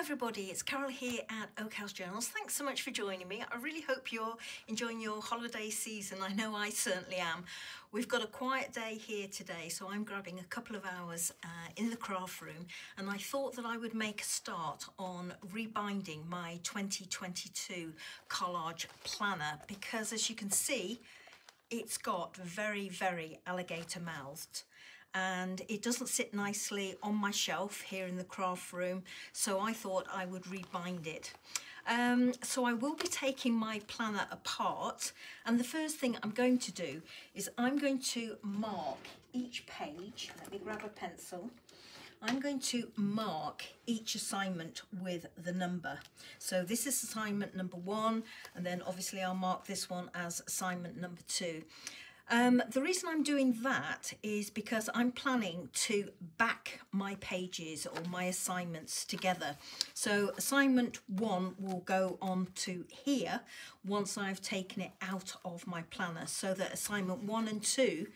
everybody, it's Carol here at Oak House Journals. Thanks so much for joining me. I really hope you're enjoying your holiday season. I know I certainly am. We've got a quiet day here today, so I'm grabbing a couple of hours uh, in the craft room and I thought that I would make a start on rebinding my 2022 collage planner because as you can see, it's got very, very alligator mouthed and it doesn't sit nicely on my shelf here in the craft room so I thought I would rebind it. Um, so I will be taking my planner apart and the first thing I'm going to do is I'm going to mark each page, let me grab a pencil, I'm going to mark each assignment with the number. So this is assignment number one, and then obviously I'll mark this one as assignment number two. Um, the reason I'm doing that is because I'm planning to back my pages or my assignments together. So assignment one will go on to here once I've taken it out of my planner so that assignment one and two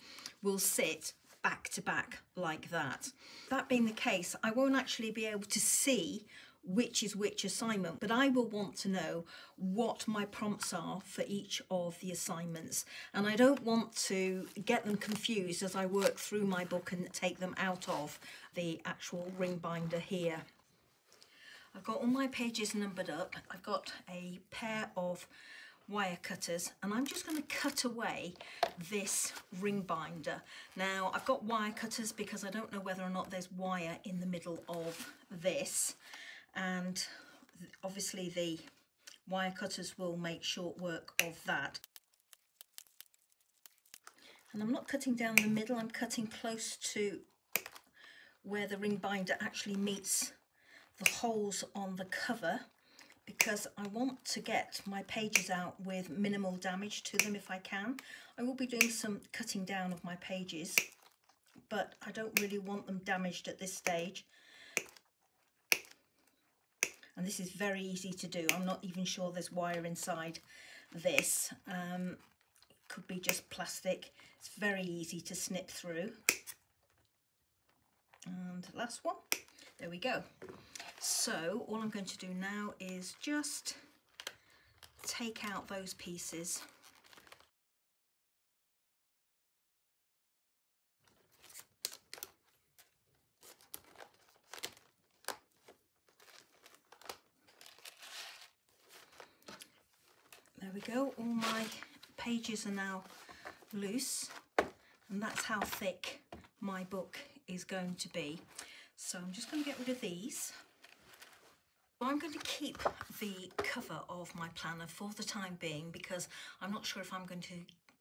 will sit back to back like that. That being the case, I won't actually be able to see which is which assignment, but I will want to know what my prompts are for each of the assignments. And I don't want to get them confused as I work through my book and take them out of the actual ring binder here. I've got all my pages numbered up. I've got a pair of wire cutters and I'm just going to cut away this ring binder. Now I've got wire cutters because I don't know whether or not there's wire in the middle of this and obviously the wire cutters will make short work of that. And I'm not cutting down the middle, I'm cutting close to where the ring binder actually meets the holes on the cover because I want to get my pages out with minimal damage to them if I can. I will be doing some cutting down of my pages, but I don't really want them damaged at this stage and this is very easy to do. I'm not even sure there's wire inside this. Um, could be just plastic. It's very easy to snip through. And last one, there we go. So all I'm going to do now is just take out those pieces we go, all my pages are now loose and that's how thick my book is going to be. So I'm just going to get rid of these. I'm going to keep the cover of my planner for the time being because I'm not sure if I'm going to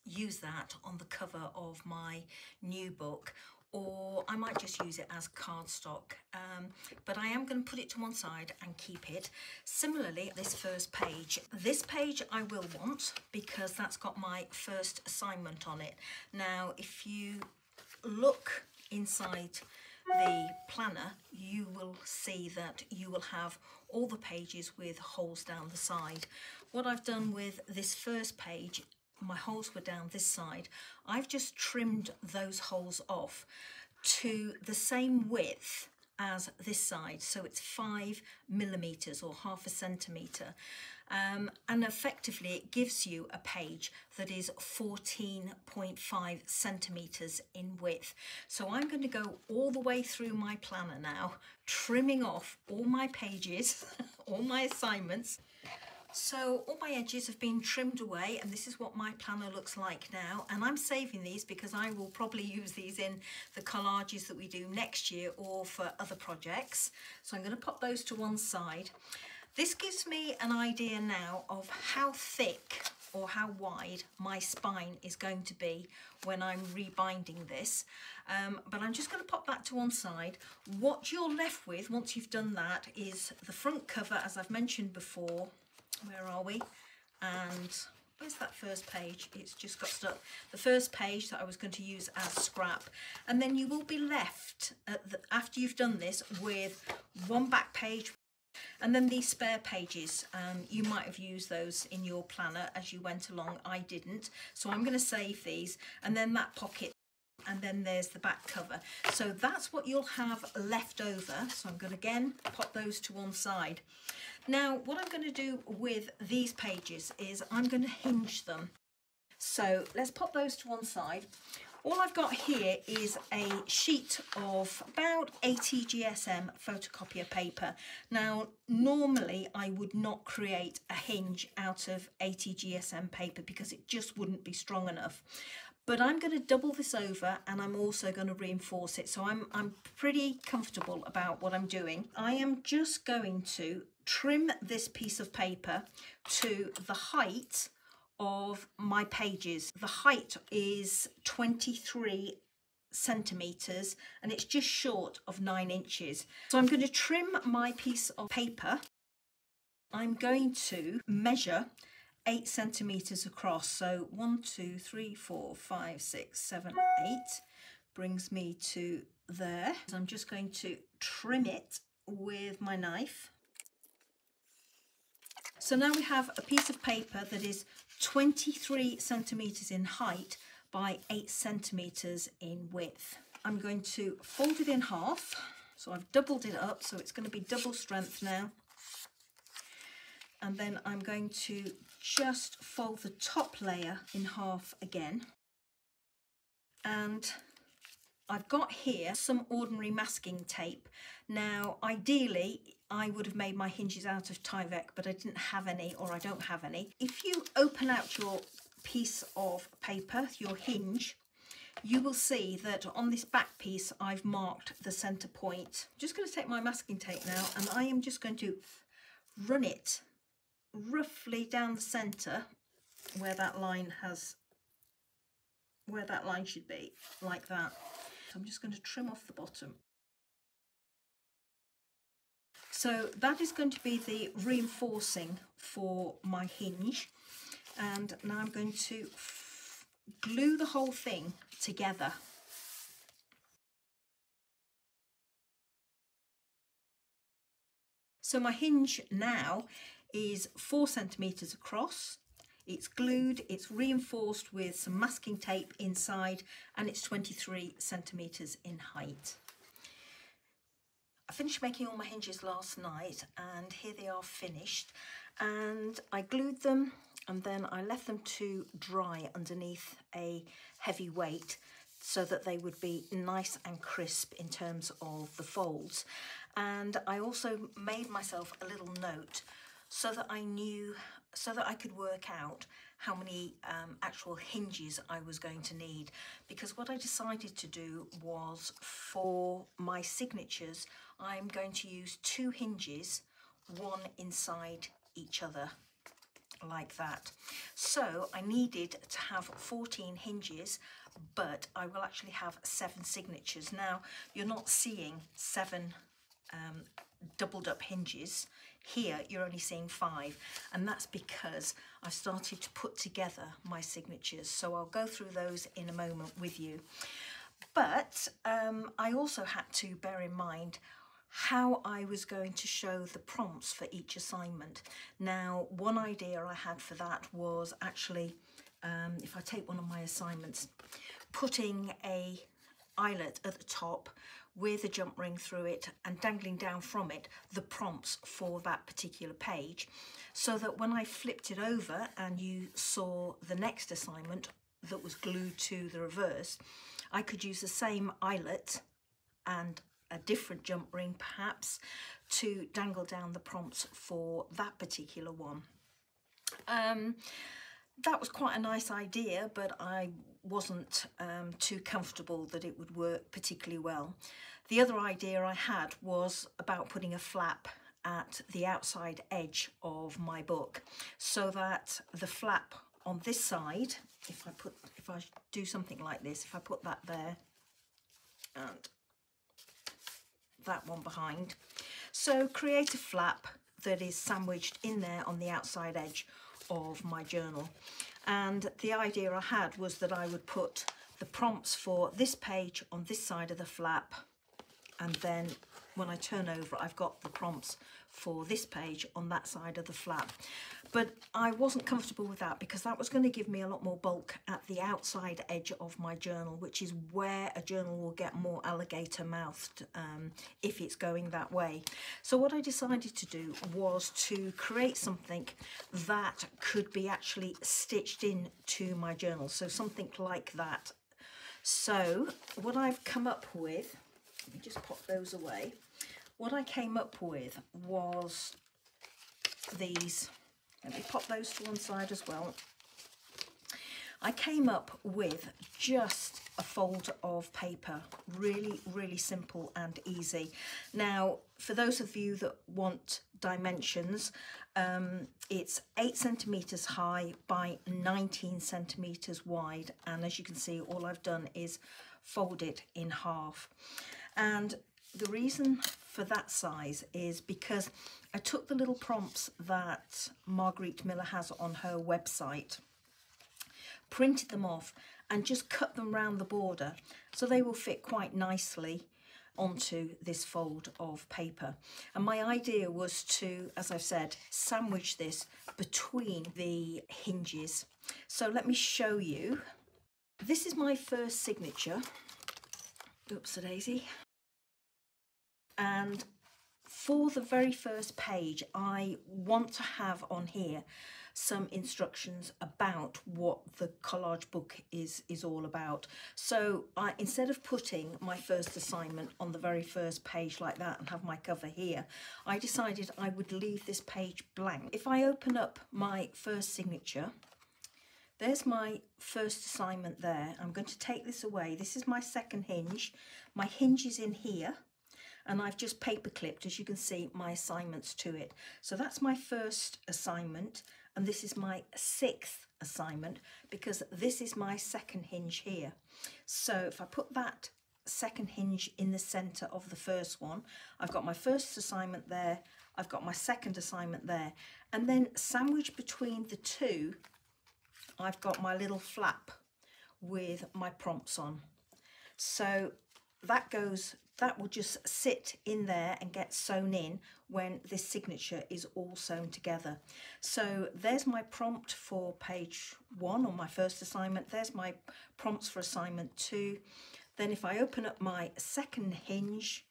use that on the cover of my new book or I might just use it as cardstock. Um, but I am going to put it to one side and keep it. Similarly, this first page. This page I will want because that's got my first assignment on it. Now, if you look inside the planner, you will see that you will have all the pages with holes down the side. What I've done with this first page my holes were down this side, I've just trimmed those holes off to the same width as this side so it's five millimeters or half a centimeter. Um, and effectively it gives you a page that is 14.5 centimeters in width. So I'm going to go all the way through my planner now trimming off all my pages all my assignments so all my edges have been trimmed away and this is what my planner looks like now. And I'm saving these because I will probably use these in the collages that we do next year or for other projects. So I'm going to pop those to one side. This gives me an idea now of how thick or how wide my spine is going to be when I'm rebinding this. Um, but I'm just going to pop that to one side. What you're left with once you've done that is the front cover, as I've mentioned before, where are we? And where's that first page? It's just got stuck. The first page that I was going to use as scrap. And then you will be left, the, after you've done this, with one back page and then these spare pages, um, you might have used those in your planner as you went along. I didn't. So I'm going to save these. And then that pocket and then there's the back cover. So that's what you'll have left over. So I'm going to again pop those to one side. Now what I'm going to do with these pages is I'm going to hinge them. So let's pop those to one side. All I've got here is a sheet of about 80 GSM photocopier paper. Now, normally I would not create a hinge out of 80 GSM paper because it just wouldn't be strong enough. But I'm going to double this over and I'm also going to reinforce it. So I'm, I'm pretty comfortable about what I'm doing. I am just going to trim this piece of paper to the height of my pages. The height is 23 centimeters and it's just short of nine inches. So I'm going to trim my piece of paper. I'm going to measure eight centimeters across. So one, two, three, four, five, six, seven, eight brings me to there. So I'm just going to trim it with my knife. So now we have a piece of paper that is 23 centimetres in height by 8 centimetres in width. I'm going to fold it in half. So I've doubled it up, so it's going to be double strength now. And then I'm going to just fold the top layer in half again. And I've got here some ordinary masking tape. Now, ideally, I would have made my hinges out of Tyvek, but I didn't have any, or I don't have any. If you open out your piece of paper, your hinge, you will see that on this back piece, I've marked the center point. I'm just going to take my masking tape now, and I am just going to run it roughly down the center where that line has, where that line should be, like that. So I'm just going to trim off the bottom. So that is going to be the reinforcing for my hinge. And now I'm going to glue the whole thing together. So my hinge now is four centimetres across. It's glued, it's reinforced with some masking tape inside and it's 23 centimetres in height. I finished making all my hinges last night and here they are finished. And I glued them and then I left them to dry underneath a heavy weight so that they would be nice and crisp in terms of the folds. And I also made myself a little note so that I knew so that I could work out how many um, actual hinges I was going to need. Because what I decided to do was for my signatures I'm going to use two hinges one inside each other like that. So I needed to have 14 hinges but I will actually have seven signatures. Now you're not seeing seven um, doubled up hinges here you're only seeing five and that's because I started to put together my signatures. So I'll go through those in a moment with you. But um, I also had to bear in mind how I was going to show the prompts for each assignment. Now, one idea I had for that was actually, um, if I take one of my assignments, putting a eyelet at the top with a jump ring through it and dangling down from it the prompts for that particular page so that when I flipped it over and you saw the next assignment that was glued to the reverse I could use the same eyelet and a different jump ring perhaps to dangle down the prompts for that particular one. Um, that was quite a nice idea, but I wasn't um, too comfortable that it would work particularly well. The other idea I had was about putting a flap at the outside edge of my book so that the flap on this side, if I put, if I do something like this, if I put that there and that one behind, so create a flap that is sandwiched in there on the outside edge of my journal. And the idea I had was that I would put the prompts for this page on this side of the flap and then when I turn over I've got the prompts for this page on that side of the flap. But I wasn't comfortable with that because that was going to give me a lot more bulk at the outside edge of my journal, which is where a journal will get more alligator mouthed um, if it's going that way. So what I decided to do was to create something that could be actually stitched in to my journal. So something like that. So what I've come up with, let me just pop those away. What I came up with was these let me pop those to one side as well. I came up with just a fold of paper, really, really simple and easy. Now, for those of you that want dimensions, um, it's eight centimeters high by 19 centimeters wide. And as you can see, all I've done is fold it in half. And the reason for that size is because I took the little prompts that Margarete Miller has on her website, printed them off and just cut them round the border so they will fit quite nicely onto this fold of paper. And my idea was to, as I've said, sandwich this between the hinges. So let me show you. This is my first signature. Oops, a daisy. And for the very first page, I want to have on here some instructions about what the collage book is is all about. So I, instead of putting my first assignment on the very first page like that and have my cover here, I decided I would leave this page blank. If I open up my first signature, there's my first assignment there. I'm going to take this away. This is my second hinge. My hinge is in here and I've just paper clipped, as you can see, my assignments to it. So that's my first assignment, and this is my sixth assignment because this is my second hinge here. So if I put that second hinge in the center of the first one, I've got my first assignment there, I've got my second assignment there, and then sandwiched between the two, I've got my little flap with my prompts on. So that goes that will just sit in there and get sewn in when this signature is all sewn together. So there's my prompt for page one on my first assignment. There's my prompts for assignment two. Then if I open up my second hinge,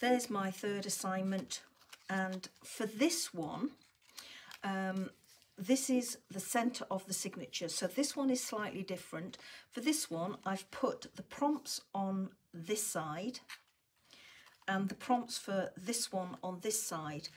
there's my third assignment. And for this one, um, this is the center of the signature. So this one is slightly different. For this one, I've put the prompts on this side and the prompts for this one on this side.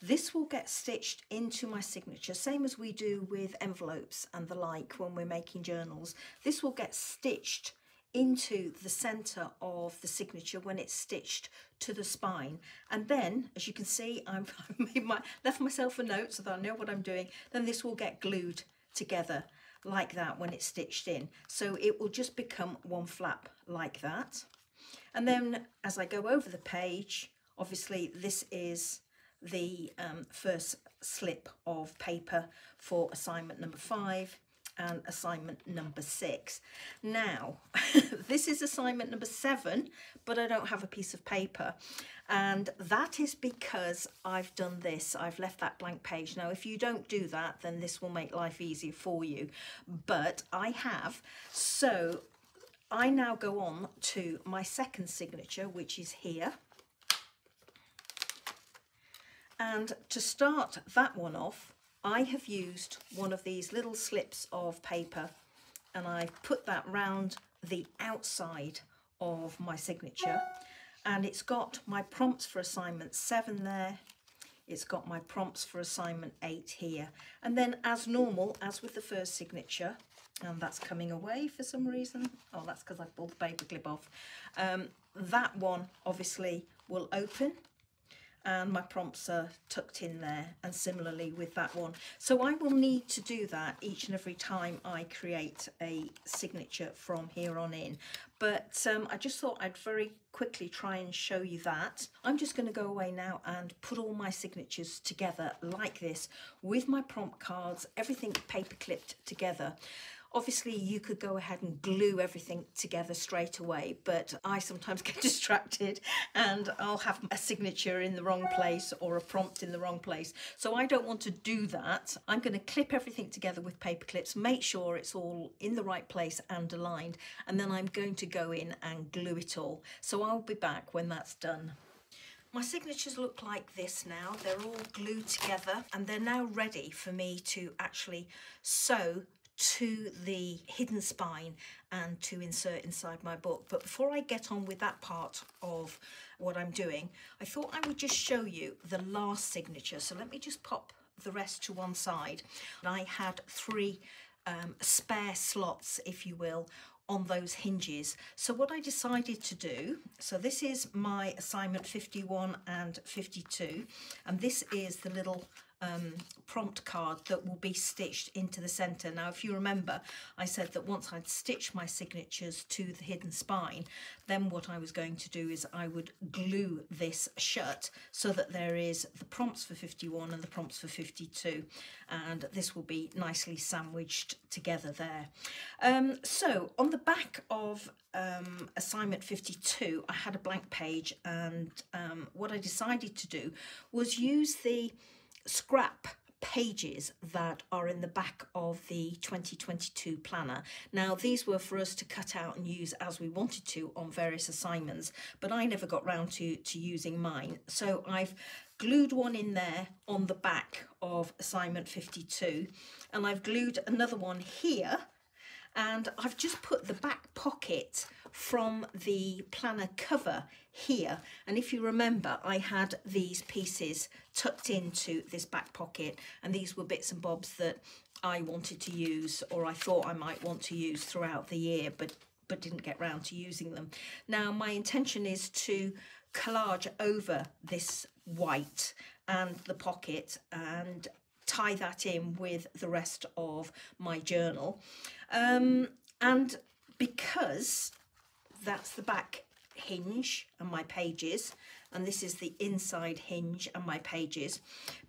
This will get stitched into my signature, same as we do with envelopes and the like when we're making journals. This will get stitched into the center of the signature when it's stitched to the spine. And then as you can see I've made my left myself a note so that I know what I'm doing. Then this will get glued together like that when it's stitched in. So it will just become one flap like that. And then as I go over the page, obviously this is the um, first slip of paper for assignment number five and assignment number six. Now, this is assignment number seven, but I don't have a piece of paper. And that is because I've done this. I've left that blank page. Now, if you don't do that, then this will make life easier for you. But I have. So I now go on to my second signature, which is here. And to start that one off, I have used one of these little slips of paper and I've put that round the outside of my signature and it's got my prompts for assignment seven there it's got my prompts for assignment eight here and then as normal as with the first signature and that's coming away for some reason. Oh, that's because I pulled the paper clip off. Um, that one obviously will open and my prompts are tucked in there and similarly with that one. So I will need to do that each and every time I create a signature from here on in. But um, I just thought I'd very quickly try and show you that. I'm just going to go away now and put all my signatures together like this with my prompt cards, everything paper clipped together. Obviously, you could go ahead and glue everything together straight away, but I sometimes get distracted and I'll have a signature in the wrong place or a prompt in the wrong place. So I don't want to do that. I'm going to clip everything together with paper clips, make sure it's all in the right place and aligned, and then I'm going to go in and glue it all. So I'll be back when that's done. My signatures look like this now. They're all glued together and they're now ready for me to actually sew to the hidden spine and to insert inside my book. But before I get on with that part of what I'm doing, I thought I would just show you the last signature. So let me just pop the rest to one side. I had three um, spare slots, if you will, on those hinges. So what I decided to do, so this is my assignment 51 and 52, and this is the little um, prompt card that will be stitched into the centre. Now, if you remember, I said that once I'd stitched my signatures to the hidden spine, then what I was going to do is I would glue this shut so that there is the prompts for 51 and the prompts for 52. And this will be nicely sandwiched together there. Um, so on the back of um, assignment 52, I had a blank page and um, what I decided to do was use the scrap pages that are in the back of the 2022 planner. Now these were for us to cut out and use as we wanted to on various assignments but I never got round to, to using mine so I've glued one in there on the back of assignment 52 and I've glued another one here and I've just put the back pocket from the planner cover here and if you remember I had these pieces tucked into this back pocket and these were bits and bobs that I wanted to use or I thought I might want to use throughout the year but but didn't get round to using them. Now my intention is to collage over this white and the pocket and tie that in with the rest of my journal. Um, and because that's the back hinge and my pages and this is the inside hinge and my pages.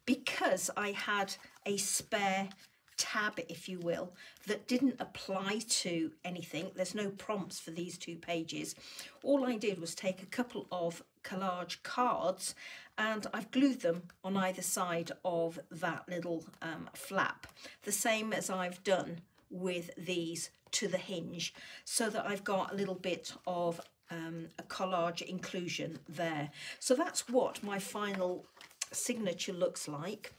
Because I had a spare tab if you will that didn't apply to anything there's no prompts for these two pages all I did was take a couple of collage cards and I've glued them on either side of that little um, flap. The same as I've done with these to the hinge so that I've got a little bit of um, a collage inclusion there. So that's what my final signature looks like.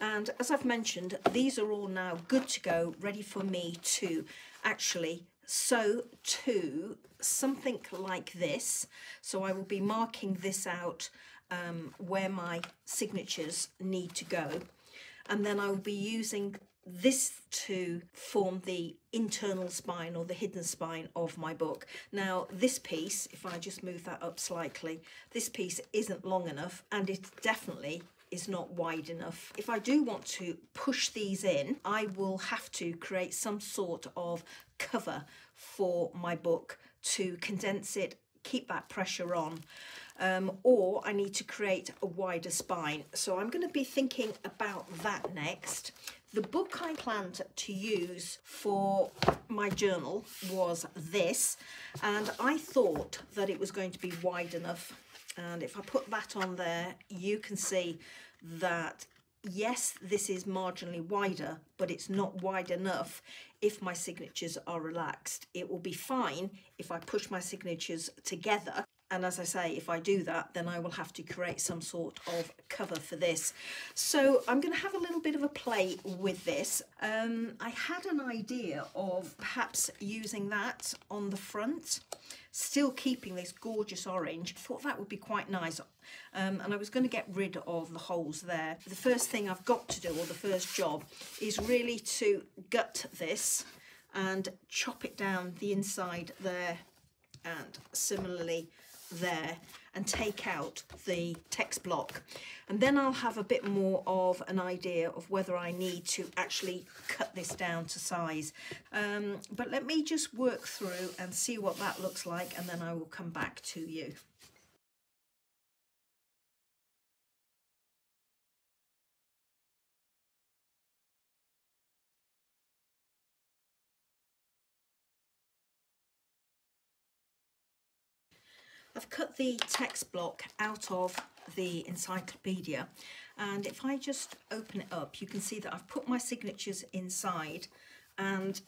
And as I've mentioned, these are all now good to go, ready for me to actually sew to something like this. So I will be marking this out um, where my signatures need to go and then I will be using this to form the internal spine or the hidden spine of my book. Now this piece, if I just move that up slightly, this piece isn't long enough and it definitely is not wide enough. If I do want to push these in, I will have to create some sort of cover for my book to condense it, keep that pressure on um, or I need to create a wider spine. So I'm going to be thinking about that next. The book I planned to use for my journal was this, and I thought that it was going to be wide enough. And if I put that on there, you can see that yes, this is marginally wider, but it's not wide enough if my signatures are relaxed. It will be fine if I push my signatures together and as I say, if I do that, then I will have to create some sort of cover for this. So I'm going to have a little bit of a play with this. Um, I had an idea of perhaps using that on the front, still keeping this gorgeous orange. I thought that would be quite nice. Um, and I was going to get rid of the holes there. The first thing I've got to do, or the first job, is really to gut this and chop it down the inside there and similarly there and take out the text block and then I'll have a bit more of an idea of whether I need to actually cut this down to size um, but let me just work through and see what that looks like and then I will come back to you. I've cut the text block out of the encyclopedia and if I just open it up you can see that I've put my signatures inside and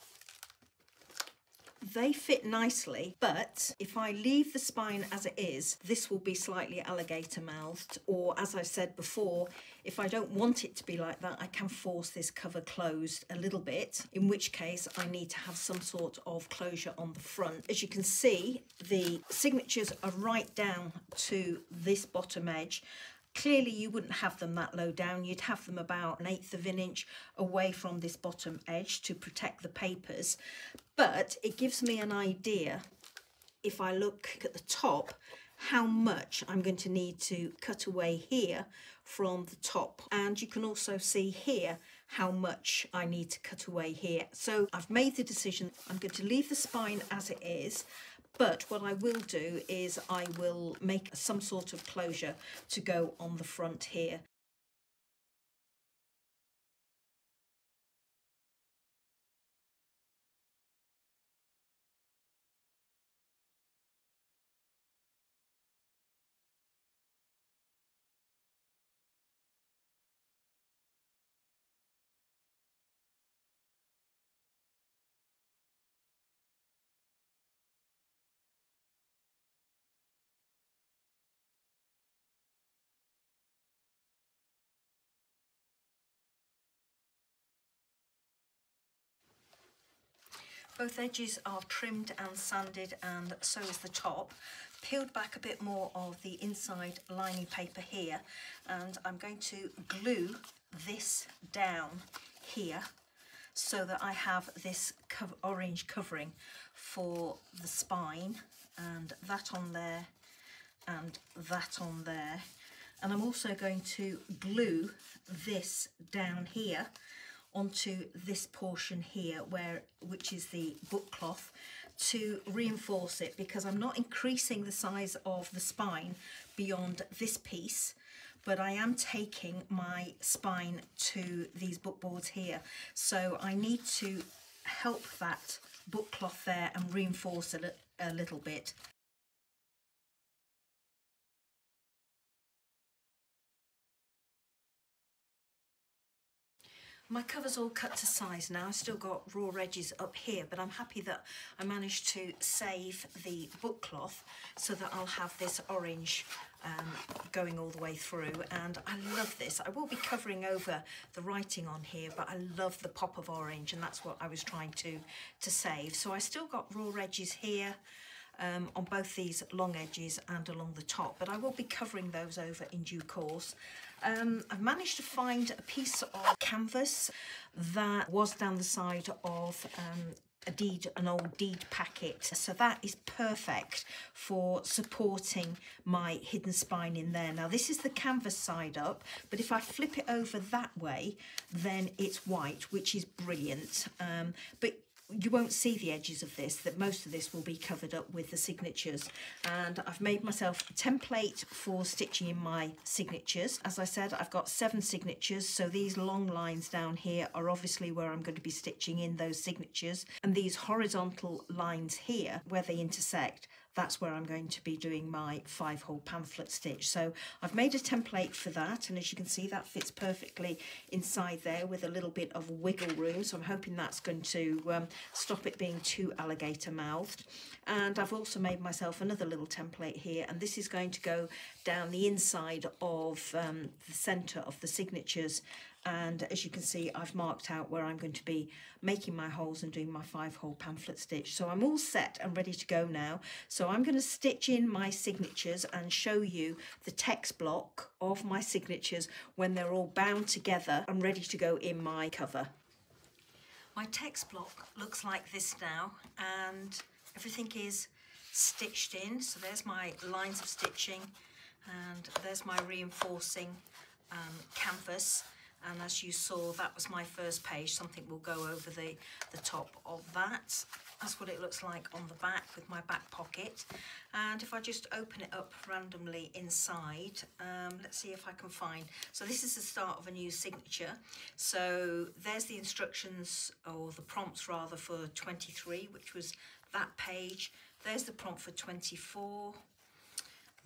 they fit nicely, but if I leave the spine as it is, this will be slightly alligator mouthed, or as I said before, if I don't want it to be like that, I can force this cover closed a little bit, in which case I need to have some sort of closure on the front. As you can see, the signatures are right down to this bottom edge, Clearly you wouldn't have them that low down, you'd have them about an eighth of an inch away from this bottom edge to protect the papers. But it gives me an idea, if I look at the top, how much I'm going to need to cut away here from the top. And you can also see here how much I need to cut away here. So I've made the decision, I'm going to leave the spine as it is, but what I will do is I will make some sort of closure to go on the front here. Both edges are trimmed and sanded and so is the top. Peeled back a bit more of the inside lining paper here and I'm going to glue this down here so that I have this co orange covering for the spine and that on there and that on there and I'm also going to glue this down here onto this portion here where which is the book cloth to reinforce it because I'm not increasing the size of the spine beyond this piece but I am taking my spine to these book boards here. So I need to help that book cloth there and reinforce it a, a little bit My cover's all cut to size now. I've still got raw edges up here, but I'm happy that I managed to save the book cloth so that I'll have this orange um, going all the way through. And I love this. I will be covering over the writing on here, but I love the pop of orange, and that's what I was trying to, to save. So I still got raw edges here, um, on both these long edges and along the top, but I will be covering those over in due course. Um, I've managed to find a piece of canvas that was down the side of um, a deed, an old deed packet. So that is perfect for supporting my hidden spine in there. Now this is the canvas side up, but if I flip it over that way, then it's white, which is brilliant. Um, but you won't see the edges of this, that most of this will be covered up with the signatures. And I've made myself a template for stitching in my signatures. As I said, I've got seven signatures, so these long lines down here are obviously where I'm going to be stitching in those signatures. And these horizontal lines here, where they intersect, that's where I'm going to be doing my five hole pamphlet stitch. So I've made a template for that and as you can see that fits perfectly inside there with a little bit of wiggle room so I'm hoping that's going to um, stop it being too alligator mouthed and I've also made myself another little template here and this is going to go down the inside of um, the centre of the signatures and as you can see I've marked out where I'm going to be making my holes and doing my five hole pamphlet stitch. So I'm all set and ready to go now. So I'm going to stitch in my signatures and show you the text block of my signatures when they're all bound together and ready to go in my cover. My text block looks like this now and everything is stitched in. So there's my lines of stitching and there's my reinforcing um, canvas and as you saw that was my first page. Something will go over the the top of that. That's what it looks like on the back with my back pocket. And if I just open it up randomly inside um, let's see if I can find. So this is the start of a new signature. So there's the instructions or the prompts rather for 23 which was that page. There's the prompt for 24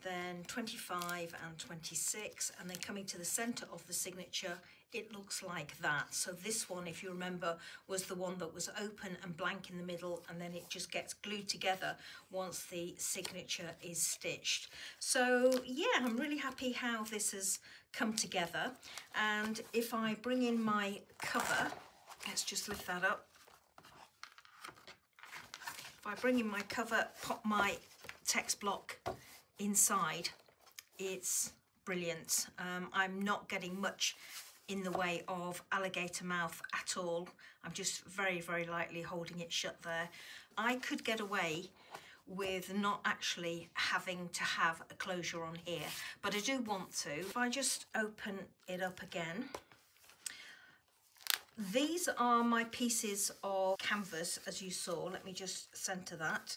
then 25 and 26 and then coming to the center of the signature it looks like that. So this one if you remember was the one that was open and blank in the middle and then it just gets glued together once the signature is stitched. So yeah I'm really happy how this has come together. And if I bring in my cover let's just lift that up. If I bring in my cover pop my text block inside it's brilliant. Um, I'm not getting much in the way of alligator mouth at all. I'm just very very lightly holding it shut there. I could get away with not actually having to have a closure on here but I do want to. If I just open it up again. These are my pieces of canvas as you saw. Let me just center that.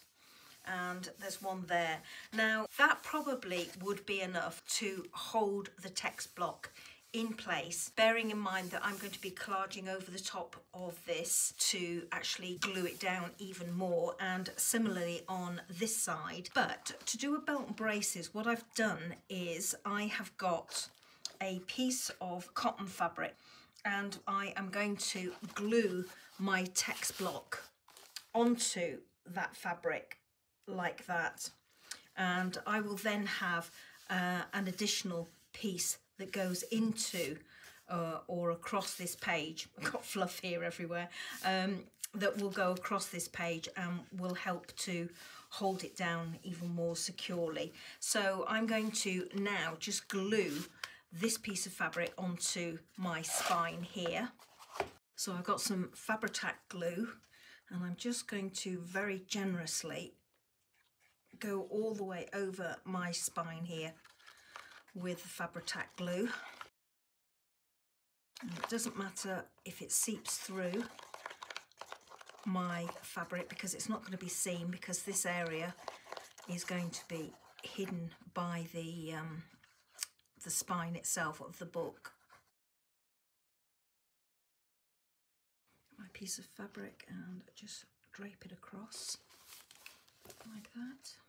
And there's one there. Now that probably would be enough to hold the text block in place, bearing in mind that I'm going to be collaging over the top of this to actually glue it down even more and similarly on this side. But to do a belt and braces, what I've done is I have got a piece of cotton fabric and I am going to glue my text block onto that fabric like that and I will then have uh, an additional piece that goes into uh, or across this page I've got fluff here everywhere um, that will go across this page and will help to hold it down even more securely. So I'm going to now just glue this piece of fabric onto my spine here. So I've got some Fabri-Tac glue and I'm just going to very generously go all the way over my spine here with the Fabri-Tac glue. And it doesn't matter if it seeps through my fabric because it's not going to be seen because this area is going to be hidden by the um, the spine itself of the book. My piece of fabric and just drape it across like that.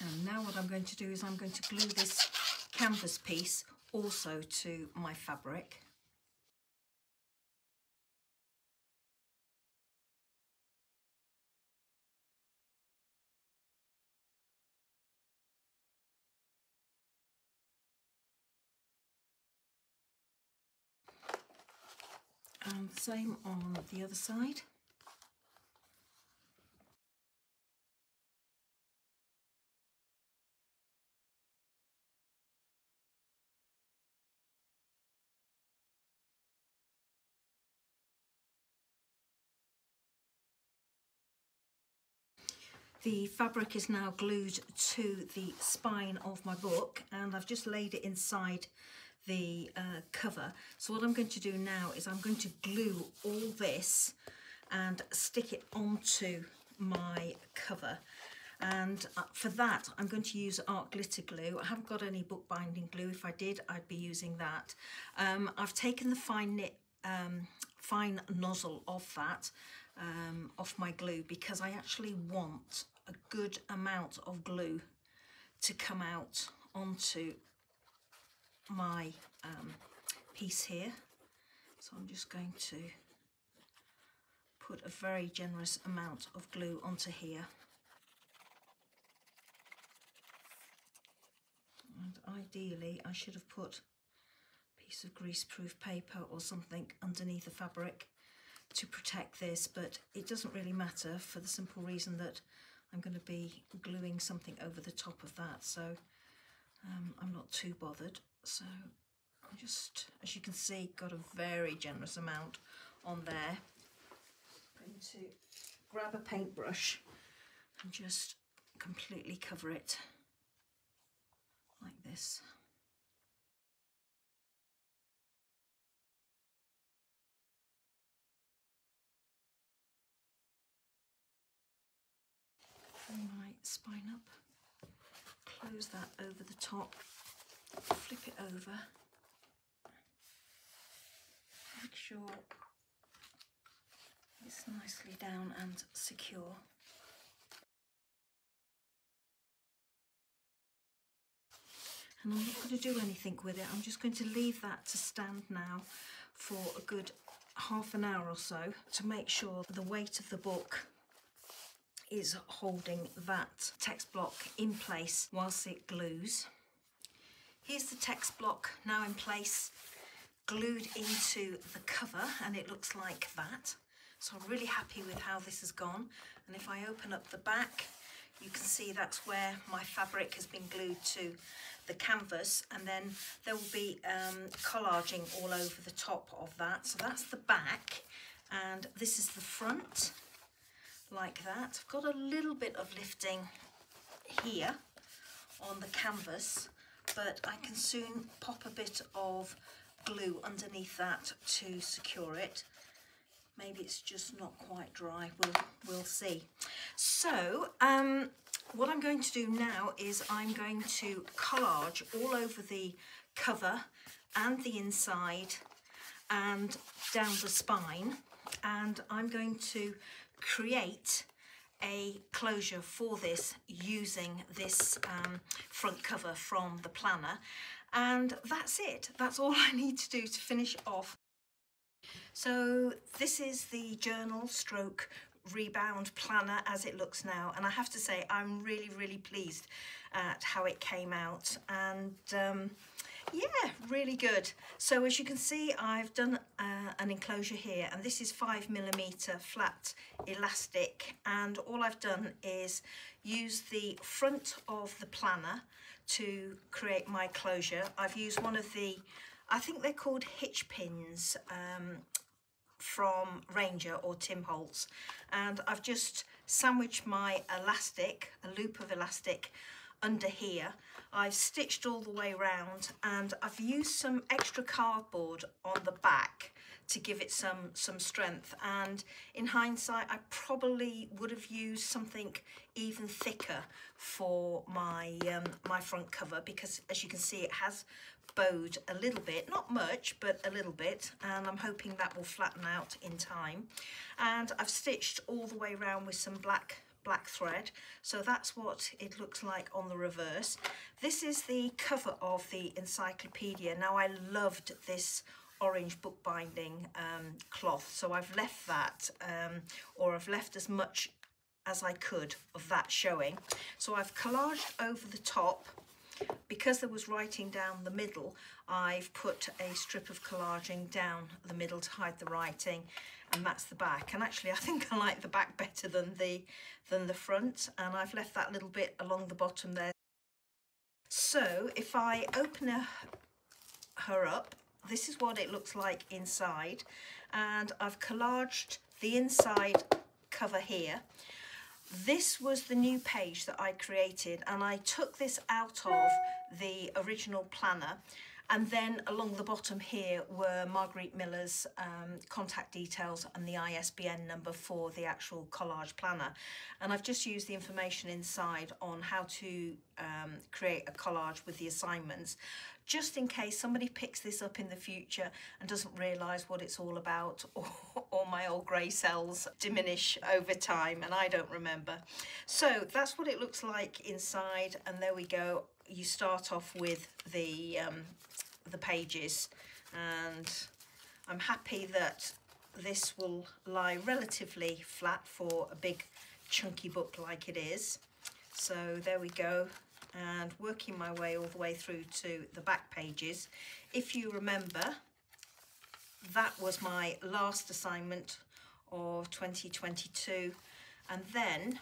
And now what I'm going to do is I'm going to glue this canvas piece also to my fabric. And same on the other side. The fabric is now glued to the spine of my book and I've just laid it inside the uh, cover. So what I'm going to do now is I'm going to glue all this and stick it onto my cover. And uh, for that I'm going to use art glitter glue. I haven't got any bookbinding glue. If I did I'd be using that. Um, I've taken the fine knit um, fine nozzle of that um, off my glue because I actually want a good amount of glue to come out onto my um, piece here. So I'm just going to put a very generous amount of glue onto here. And ideally I should have put a piece of greaseproof paper or something underneath the fabric to protect this, but it doesn't really matter for the simple reason that I'm going to be gluing something over the top of that, so um, I'm not too bothered. So I just, as you can see, got a very generous amount on there. I'm going to grab a paintbrush and just completely cover it like this. Spine up, close that over the top flip it over. Make sure it's nicely down and secure. And I'm not going to do anything with it. I'm just going to leave that to stand now for a good half an hour or so to make sure the weight of the book is holding that text block in place whilst it glues. Here's the text block now in place, glued into the cover and it looks like that. So I'm really happy with how this has gone. And if I open up the back, you can see that's where my fabric has been glued to the canvas and then there will be um, collaging all over the top of that. So that's the back and this is the front like that. I've got a little bit of lifting here on the canvas but I can soon pop a bit of glue underneath that to secure it. Maybe it's just not quite dry. We'll we'll see. So um, what I'm going to do now is I'm going to collage all over the cover and the inside and down the spine and I'm going to create a closure for this using this um, front cover from the planner. And that's it. That's all I need to do to finish off. So this is the journal stroke rebound planner as it looks now. And I have to say I'm really really pleased at how it came out. And um, yeah really good so as you can see I've done uh, an enclosure here and this is five millimeter flat elastic and all I've done is use the front of the planner to create my closure I've used one of the I think they're called hitch pins um, from Ranger or Tim Holtz and I've just sandwiched my elastic, a loop of elastic under here. I've stitched all the way around and I've used some extra cardboard on the back to give it some some strength and in hindsight I probably would have used something even thicker for my um, my front cover because as you can see it has bowed a little bit, not much, but a little bit, and I'm hoping that will flatten out in time. And I've stitched all the way around with some black black thread. So that's what it looks like on the reverse. This is the cover of the encyclopedia. Now I loved this orange bookbinding um, cloth. So I've left that um, or I've left as much as I could of that showing. So I've collaged over the top. Because there was writing down the middle, I've put a strip of collaging down the middle to hide the writing and that's the back. And actually I think I like the back better than the, than the front and I've left that little bit along the bottom there. So if I open her, her up, this is what it looks like inside and I've collaged the inside cover here this was the new page that I created and I took this out of the original planner and then along the bottom here were Margarete Miller's um, contact details and the ISBN number for the actual collage planner. And I've just used the information inside on how to um, create a collage with the assignments, just in case somebody picks this up in the future and doesn't realise what it's all about or, or my old grey cells diminish over time and I don't remember. So that's what it looks like inside and there we go you start off with the um, the pages and I'm happy that this will lie relatively flat for a big chunky book like it is. So there we go and working my way all the way through to the back pages. If you remember, that was my last assignment of 2022 and then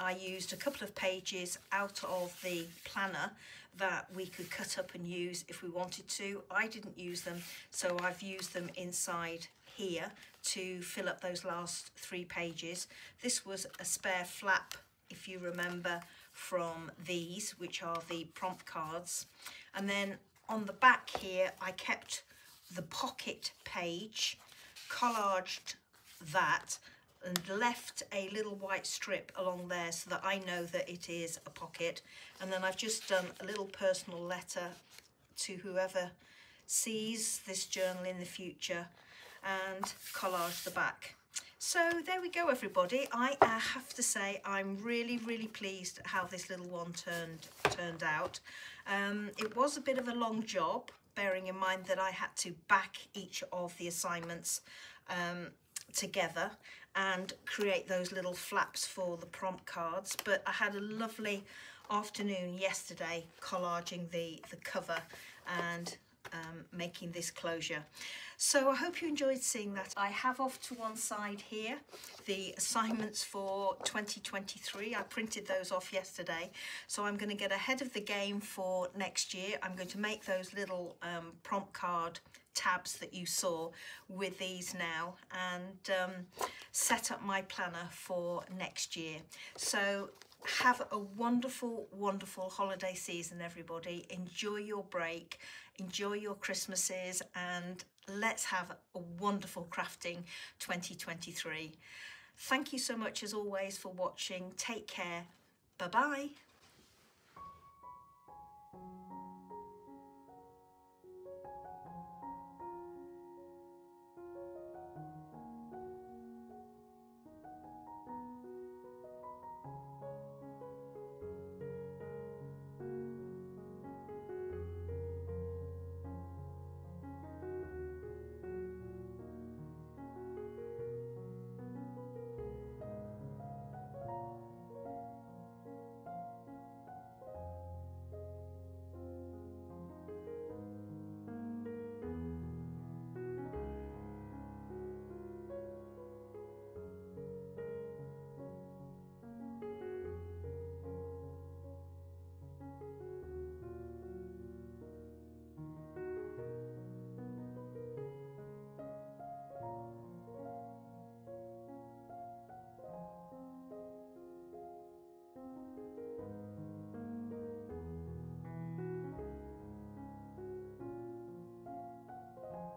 I used a couple of pages out of the planner that we could cut up and use if we wanted to. I didn't use them, so I've used them inside here to fill up those last three pages. This was a spare flap, if you remember, from these, which are the prompt cards. And then on the back here, I kept the pocket page, collaged that and left a little white strip along there so that I know that it is a pocket and then I've just done a little personal letter to whoever sees this journal in the future and collage the back. So there we go everybody. I uh, have to say I'm really really pleased how this little one turned turned out. Um, it was a bit of a long job bearing in mind that I had to back each of the assignments um, together and create those little flaps for the prompt cards. But I had a lovely afternoon yesterday collaging the the cover and um, making this closure. So I hope you enjoyed seeing that. I have off to one side here the assignments for 2023. I printed those off yesterday. So I'm going to get ahead of the game for next year. I'm going to make those little um, prompt card tabs that you saw with these now and um, set up my planner for next year. So have a wonderful, wonderful holiday season, everybody. Enjoy your break, enjoy your Christmases, and let's have a wonderful crafting 2023. Thank you so much, as always, for watching. Take care. Bye-bye.